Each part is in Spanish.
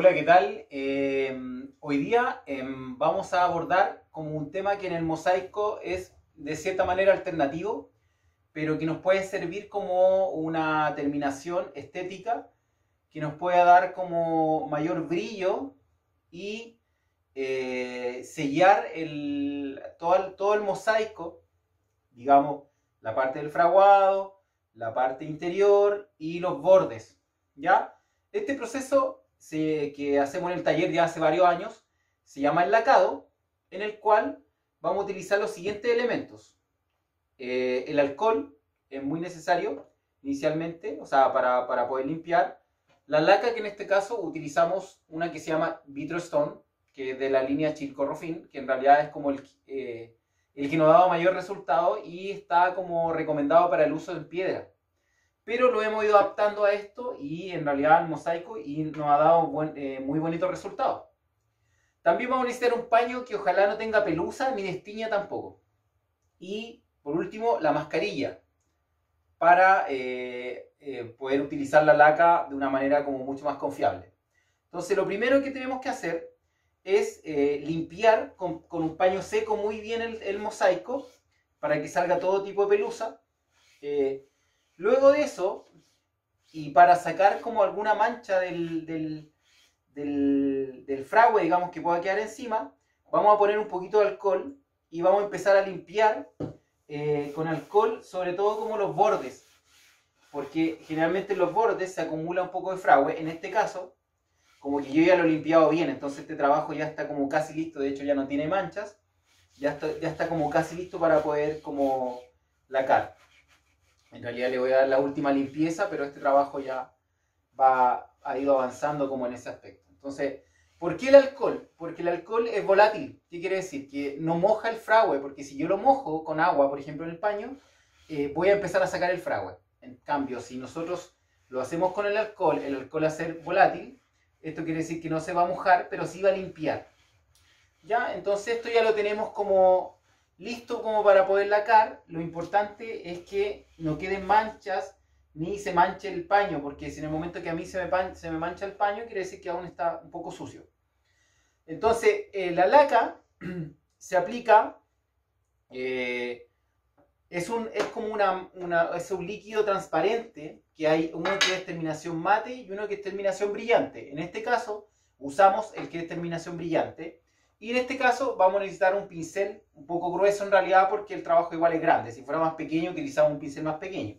Hola, ¿qué tal? Eh, hoy día eh, vamos a abordar como un tema que en el mosaico es de cierta manera alternativo, pero que nos puede servir como una terminación estética que nos pueda dar como mayor brillo y eh, sellar el, todo, el, todo el mosaico, digamos, la parte del fraguado, la parte interior y los bordes, ¿ya? Este proceso que hacemos en el taller ya hace varios años se llama el lacado, en el cual vamos a utilizar los siguientes elementos. Eh, el alcohol es muy necesario inicialmente, o sea, para, para, poder limpiar. La laca, que en este caso utilizamos una que se llama Vitrostone, que es de la línea Chilcorrofin, que en realidad es como el, eh, el que nos ha mayor resultado y está como recomendado para el uso en piedra pero lo hemos ido adaptando a esto y en realidad al mosaico y nos ha dado eh, muy bonitos resultados. También vamos a necesitar un paño que ojalá no tenga pelusa ni destiña tampoco. Y por último, la mascarilla para eh, eh, poder utilizar la laca de una manera como mucho más confiable. Entonces lo primero que tenemos que hacer es limpiar con, un paño seco muy bien el, mosaico para que salga todo tipo de pelusa. Luego de eso, y para sacar como alguna mancha del, del, del, digamos, que pueda quedar encima, vamos a poner un poquito de alcohol y vamos a empezar a limpiar eh, con alcohol, sobre todo como los bordes, porque generalmente en los bordes se acumula un poco de fragüe. En este caso, como que yo ya lo he limpiado bien, entonces este trabajo ya está como casi listo, de hecho ya no tiene manchas, ya está, ya está como casi listo para poder como lacar. En realidad le voy a dar la última limpieza, pero este trabajo ya va, ha ido avanzando como en ese aspecto. Entonces, ¿por qué el alcohol? Porque el alcohol es volátil. ¿Qué quiere decir? Que no moja el fragüe, porque si yo lo mojo con agua, por ejemplo, en el paño, eh, voy a empezar a sacar el fragüe. En cambio, si nosotros lo hacemos con el alcohol, el alcohol a ser volátil, esto quiere decir que no se va a mojar, pero sí va a limpiar. ¿Ya? Entonces esto ya lo tenemos como listo como para poder lacar, lo importante es que no queden manchas ni se manche el paño, porque si en el momento que a mí se me, se me mancha el paño, quiere decir que aún está un poco sucio. Entonces, eh, la laca se aplica, eh, es, un, es como una, es un líquido transparente, que hay uno que es terminación mate y uno que es terminación brillante. En este caso, usamos el que es terminación brillante, y en este caso vamos a necesitar un pincel un poco grueso en realidad porque el trabajo igual es grande. Si fuera más pequeño, utilizamos un pincel más pequeño.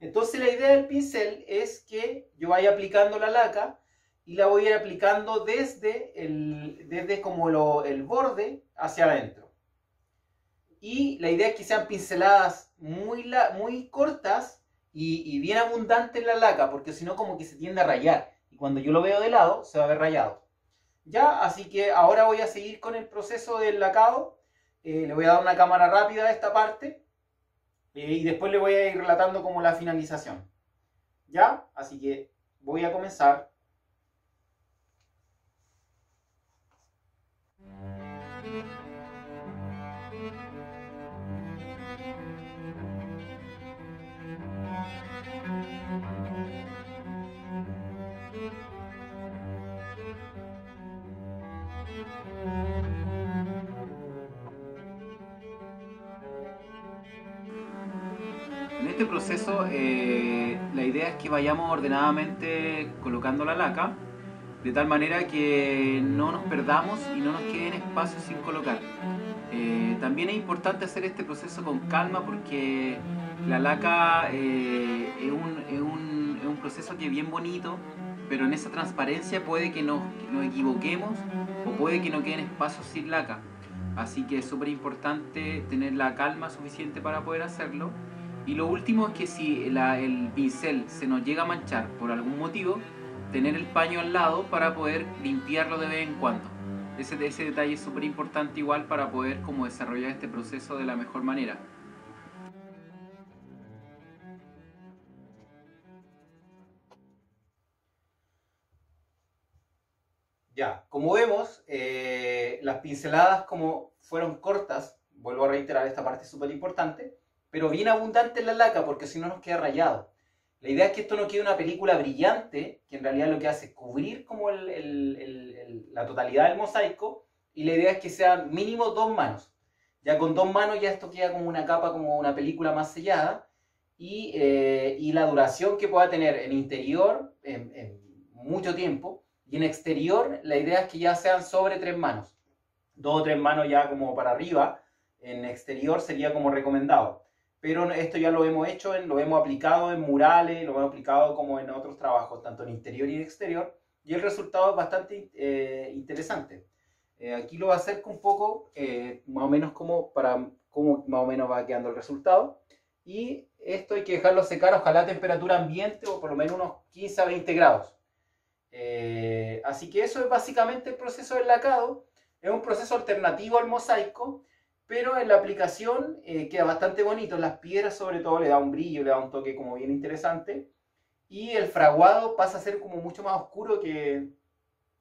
Entonces la idea del pincel es que yo vaya aplicando la laca y la voy a ir aplicando desde, el, desde como lo, el borde hacia adentro. Y la idea es que sean pinceladas muy, muy cortas y, bien abundantes en la laca, porque si no como que se tiende a rayar. Y cuando yo lo veo de lado, se va a ver rayado. Ya, así que ahora voy a seguir con el proceso del lacado. Eh, le voy a dar una cámara rápida a esta parte eh, y después le voy a ir relatando como la finalización. ¿Ya? Así que voy a comenzar. Este proceso eh, la idea es que vayamos ordenadamente colocando la laca de tal manera que no nos perdamos y no nos queden espacios sin colocar. Eh, también es importante hacer este proceso con calma porque la laca eh, es, un, es, un, proceso que es bien bonito, pero en esa transparencia puede que nos, que nos equivoquemos o puede que no queden espacios sin laca. Así que es súper importante tener la calma suficiente para poder hacerlo y lo último es que si el pincel se nos llega a manchar por algún motivo, tener el paño al lado para poder limpiarlo de vez en cuando. Ese, detalle es súper importante igual para poder como desarrollar este proceso de la mejor manera. Ya, como vemos, eh, las pinceladas como fueron cortas, vuelvo a reiterar, esta parte súper importante, pero bien abundante en la laca porque si no nos queda rayado. La idea es que esto no quede una película brillante, que en realidad lo que hace es cubrir como la totalidad del mosaico y la idea es que sean mínimo dos manos. Ya con dos manos ya esto queda como una capa, como una película más sellada y, eh, la duración que pueda tener en interior en, mucho tiempo y en exterior la idea es que ya sean sobre tres manos. Dos o tres manos ya como para arriba, en exterior sería como recomendado. Pero esto ya lo hemos hecho, lo hemos aplicado en murales, lo hemos aplicado como en otros trabajos, tanto en interior y en exterior, y el resultado es bastante eh, interesante. Eh, aquí lo acerco un poco, eh, más o menos como para cómo más o menos va quedando el resultado. Y esto hay que dejarlo secar, ojalá a temperatura ambiente o por lo menos unos 15 a 20 grados. Eh, así que eso es básicamente el proceso del lacado. Es un proceso alternativo al mosaico, pero en la aplicación eh, queda bastante bonito. Las piedras sobre todo le da un brillo, le da un toque como bien interesante. Y el fraguado pasa a ser como mucho más oscuro que,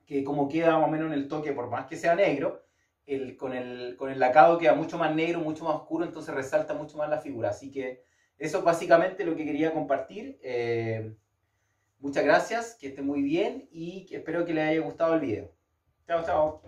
que como queda más o menos en el toque, por más que sea negro. El, con, el, con el lacado queda mucho más negro, mucho más oscuro, entonces resalta mucho más la figura. Así que eso es básicamente lo que quería compartir. Eh, muchas gracias, que esté muy bien y espero que les haya gustado el video. Chao, chao.